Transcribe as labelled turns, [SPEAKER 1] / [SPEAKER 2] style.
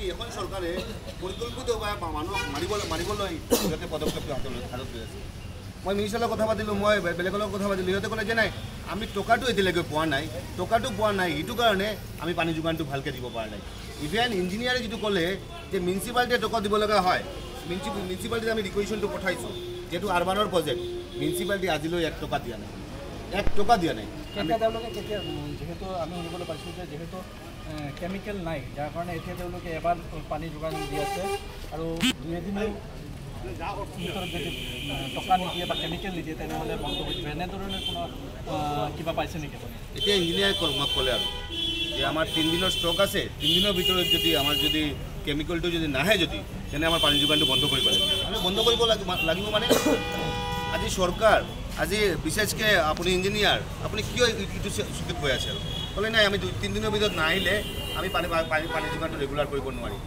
[SPEAKER 1] কি এখন মানুহক মাৰিবলৈ মাৰিবলৈ সিহঁতে পদক্ষেপ হাতত লৈ মই মিনিষ্টাৰৰ কথা পাতিলোঁ মই বেলেগৰ লগত কথা পাতিলোঁ। সিহঁতে ক'লে যে নাই আমি টকাটো এতিয়ালৈকে পোৱা নাই টকাটো পোৱা নাই সেইটো কাৰণে আমি পানী যোগানটো ভালকৈ দিব পৰা নাই। ইভেন ইঞ্জিনিয়াৰে যিটো ক'লে যে মিউনিচিপালিটিয়ে টকা দিব লগা হয় মিউনিচিপেল মিউনিচিপালিটিত আমি ৰিকুৱেশ্যনটো পঠাইছোঁ যিহেতু আৰবানৰ প্ৰজেক্ট মিউনিচিপালিটি আজিলৈ এক টকা দিয়া নাই। এক টকা দিয়া নাই।
[SPEAKER 2] তেওঁলোকে কেতিয়া যিহেতু আমি শুনিবলৈ পাইছোঁ যে যিহেতু কেমিকেল নাই যাৰ কাৰণে এতিয়া তেওঁলোকে এবাৰ পানী যোগান দি আছে আৰু দুই এদিনো ভিতৰত যদি টকা নিদিয়ে বা কেমিকেল নিদিয়ে তেনেহ'লে বন্ধ কৰি দিব এনেধৰণে কোনো কিবা পাইছে নেকি
[SPEAKER 1] এতিয়া ইঞ্জিনিয়াৰে ক- আমাক ক'লে আৰু যে আমাৰ তিনিদিনৰ ষ্টক আছে তিনিদিনৰ ভিতৰত যদি আমাৰ যদি কেমিকেলটো যদি নাহে যদি তেনে আমাৰ পানী যোগানটো বন্ধ কৰিব লাগিব। আমি বন্ধ কৰিব লাগিব লাগিব মানে আজি চৰকাৰ আজি বিশেষকৈ আপুনি ইঞ্জিনিয়াৰ আপুনি কিয় ইটো চুকিত গৈ আছে? আৰু ক'লে নাই আমি দুই তিনিদিনৰ ভিতৰত নাহিলে আমি পানী পানী পানী যোগানটো ৰেগুলাৰ কৰিব নোৱাৰিম।